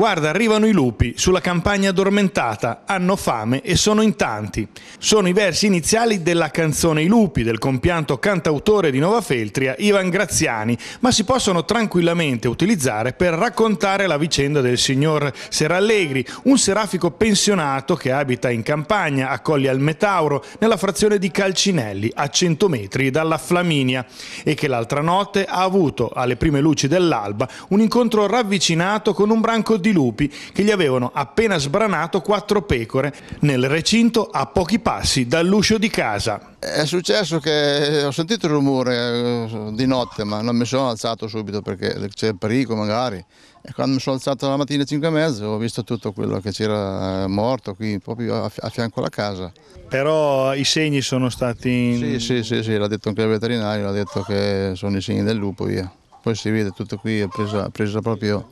Guarda, arrivano i lupi sulla campagna addormentata, hanno fame e sono in tanti. Sono i versi iniziali della canzone I lupi del compianto cantautore di Nova Feltria, Ivan Graziani, ma si possono tranquillamente utilizzare per raccontare la vicenda del signor Serallegri, un serafico pensionato che abita in campagna a Colli al Metauro, nella frazione di Calcinelli, a 100 metri dalla Flaminia, e che l'altra notte ha avuto, alle prime luci dell'alba, un incontro ravvicinato con un branco di lupi che gli avevano appena sbranato quattro pecore nel recinto a pochi passi dall'uscio di casa. È successo che ho sentito il rumore eh, di notte, ma non mi sono alzato subito perché c'è il pericolo magari. E quando mi sono alzato la mattina alle 5 e mezza ho visto tutto quello che c'era eh, morto qui, proprio a, fianco alla casa. Però i segni sono stati... Sì, sì, sì, sì l'ha detto anche il veterinario, l'ha detto che sono i segni del lupo via. Poi si vede tutto qui, è preso, preso proprio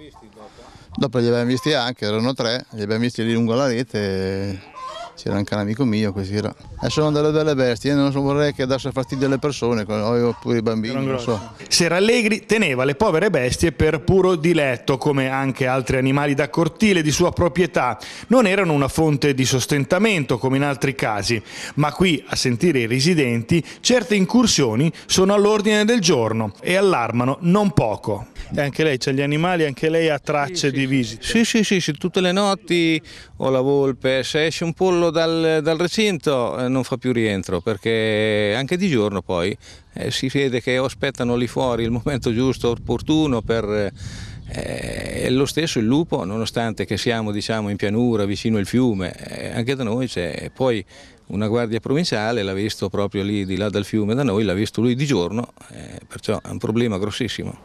Dopo li abbiamo visti anche, erano tre, li abbiamo visti lì lungo la rete c'era anche un amico mio così era. E sono delle belle bestie, non vorrei che dasse fastidio alle persone, oppure i bambini, non so. Serallegri teneva le povere bestie per puro diletto, come anche altri animali da cortile di sua proprietà. Non erano una fonte di sostentamento come in altri casi, ma qui, a sentire i residenti, certe incursioni sono all'ordine del giorno e allarmano non poco. E anche lei, c'ha gli animali, anche lei ha tracce sì, di visite? Sì, sì, sì, sì, tutte le notti ho la volpe, se esce un pollo dal, dal recinto eh, non fa più rientro perché anche di giorno poi eh, si vede che aspettano lì fuori il momento giusto, opportuno per... Eh, lo stesso il lupo, nonostante che siamo diciamo, in pianura, vicino al fiume, eh, anche da noi c'è poi una guardia provinciale, l'ha visto proprio lì di là dal fiume da noi, l'ha visto lui di giorno, eh, perciò è un problema grossissimo.